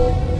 Thank you.